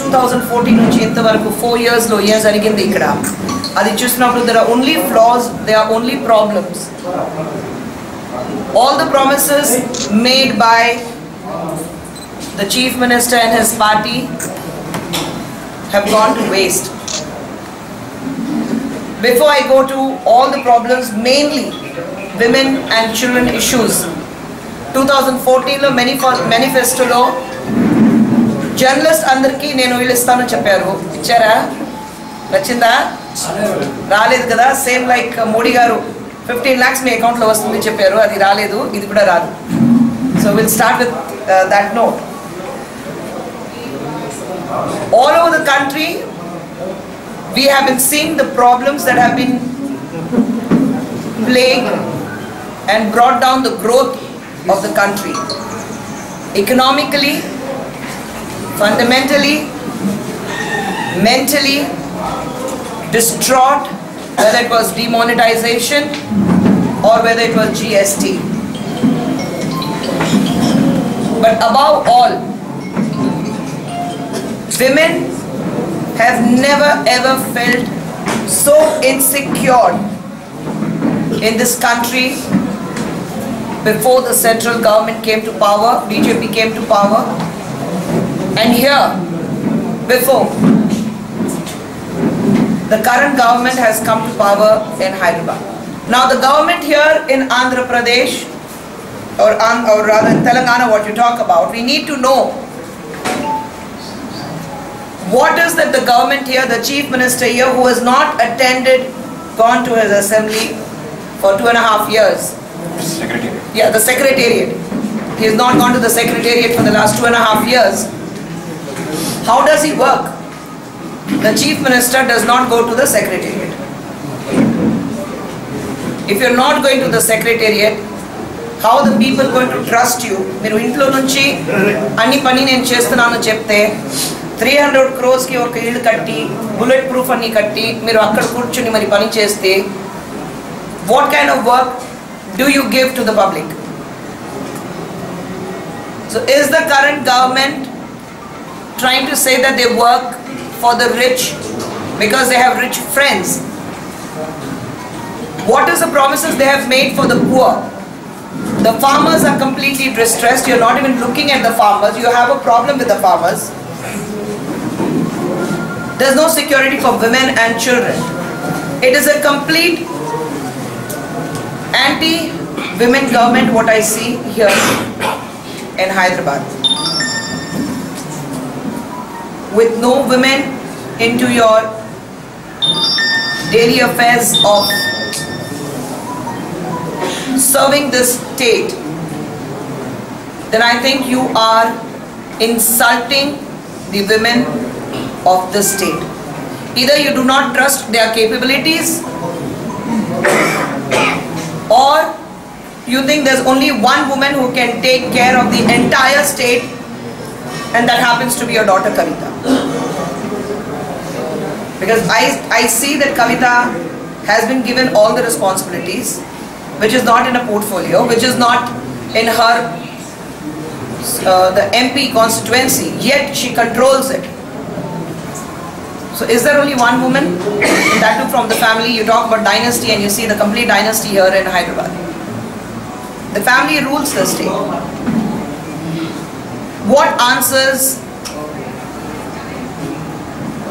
Two thousand fourteen నుంచి ఇంతవరకు four ఇయర్స్లో ఏం జరిగింది ఇక్కడ అది చూసినప్పుడు there are only floss they are only problems all the promises made by the chief minister and his party have gone to waste. Before I go to all the problems, mainly women and children issues, two thousand ఫోర్టీన్లో మెనిఫా మేనిఫెస్టోలో journalist అందరికీ నేను వీళ్ళు ఇస్తానని చెప్పారు. ఇచ్చారా? నచ్చిందా? రాలేదు కదా? సేమ్ లైక్ మోడీ గారు. ఫిఫ్టీన్ ల్యాక్స్ మీ అకౌంట్లో వస్తుంది చెప్పారు. అది రాలేదు. ఇది కూడా రాదు. So will start with that note all over the country, we have been seeing the problems that have been plagued and brought down the growth of the country. Economically, fundamentally, mentally, distraught, whether it was demonetization or whether it was GST. But above all, women have never ever felt so insecure in this country before the central government came to power, BJP came to power, and here before the current government has come to power in Hyderabad. Now the government here in Andhra Pradesh, or, or rather in Telangana, what you talk about, we need to know what is that the government here, the chief minister here, who has not attended, gone to his assembly for two and a half years. Secretariat. Yeah, the secretariat. He has not gone to the secretariat for the last two and a half years. How does he work? The chief minister does not go to the secretariat. If you're not going to the secretariat, how the people going to trust you? మీరు ఇంట్లో నుంచి అన్ని పని నేను చేస్తున్నాను చెప్తే three hundred క్రోస్కి ఒక ఇల్లు కట్టి బుల్లెట్ ప్రూఫ్ అన్ని కట్టి మీరు అక్కడ కూర్చుని మరి పని చేస్తే what kind of work do you give to the public? So is the current government trying to say that they work for the rich because they have rich friends? What is the promises they have made for the poor? The farmers are completely distressed. You're not even looking at the farmers. You have a problem with the farmers. There's no security for women and children. It is a complete anti-women government what I see here in Hyderabad. With no women into your daily affairs of serving this state, then I think you are insulting the women of the state. Either you do not trust their capabilities or you think there's only one woman who can take care of the entire state and that happens to be your daughter Kavitha. Because I, I see that Kavitha has been given all the responsibilities which is not in a portfolio, which is not in her uh, the MP constituency, yet she controls it. So is there only one woman? And that too from the family, you talk about dynasty and you see the complete dynasty here in Hyderabad. The family rules the state. What answers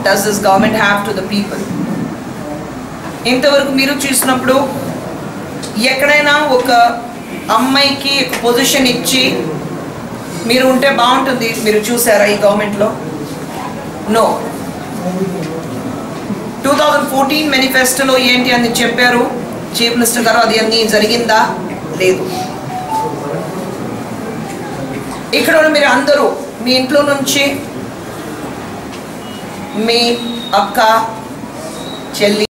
does this government have to the people? ఇంతవరకు మీరు చూసినప్పుడు ఎక్కడైనా ఒక అమ్మాయికి position ఇచ్చి మీరు ఉంటే బాగుంటుంది మీరు చూసారా ఈ గవర్నమెంట్లో నో టూ థౌజండ్ ఫోర్టీన్ మేనిఫెస్టోలో ఏంటి అని చెప్పారు? చీఫ్ మినిస్టర్ గారు అది అన్ని జరిగిందా? లేదు. ఇక్కడ మీరు అందరూ మీ ఇంట్లో నుంచి మీ అక్క చెల్లి